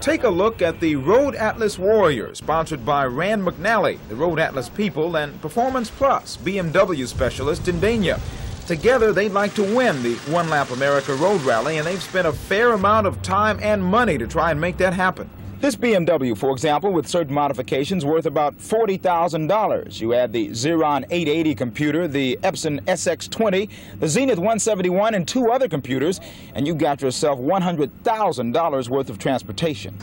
Take a look at the Road Atlas Warrior, sponsored by Rand McNally, the Road Atlas people, and Performance Plus, BMW specialist in Dania. Together, they'd like to win the One Lap America Road Rally, and they've spent a fair amount of time and money to try and make that happen. This BMW, for example, with certain modifications, worth about $40,000. You add the Xeron 880 computer, the Epson SX20, the Zenith 171, and two other computers, and you got yourself $100,000 worth of transportation.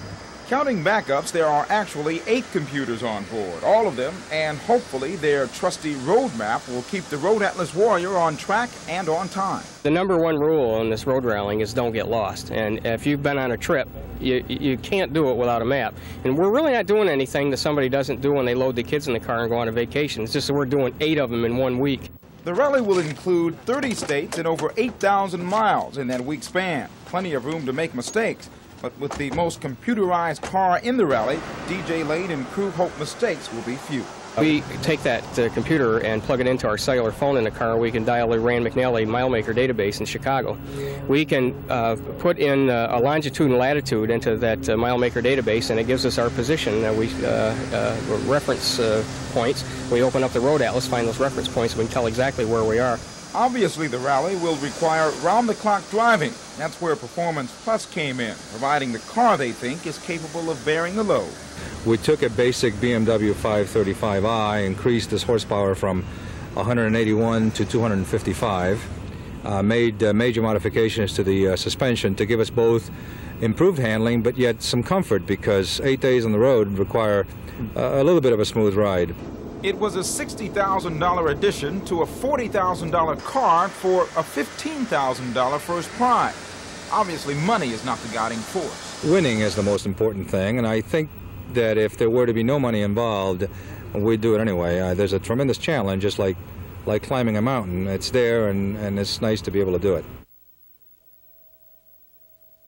Counting backups, there are actually eight computers on board, all of them, and hopefully their trusty roadmap will keep the Road Atlas Warrior on track and on time. The number one rule in this road rallying is don't get lost. And if you've been on a trip, you, you can't do it without a map. And we're really not doing anything that somebody doesn't do when they load the kids in the car and go on a vacation. It's just that we're doing eight of them in one week. The rally will include 30 states and over 8,000 miles in that week span. Plenty of room to make mistakes. But with the most computerized car in the rally, DJ Lane and crew hope mistakes will be few. We take that uh, computer and plug it into our cellular phone in the car. We can dial the Rand McNally MileMaker database in Chicago. We can uh, put in uh, a longitude and latitude into that uh, MileMaker database, and it gives us our position. we uh, uh, reference points. We open up the road atlas, find those reference points, and we can tell exactly where we are. Obviously, the rally will require round-the-clock driving. That's where Performance Plus came in, providing the car they think is capable of bearing the load. We took a basic BMW 535i, increased this horsepower from 181 to 255, uh, made uh, major modifications to the uh, suspension to give us both improved handling, but yet some comfort because eight days on the road require uh, a little bit of a smooth ride. It was a $60,000 addition to a $40,000 car for a $15,000 first prize. Obviously, money is not the guiding force. Winning is the most important thing, and I think that if there were to be no money involved, we'd do it anyway. Uh, there's a tremendous challenge, just like, like climbing a mountain. It's there, and, and it's nice to be able to do it.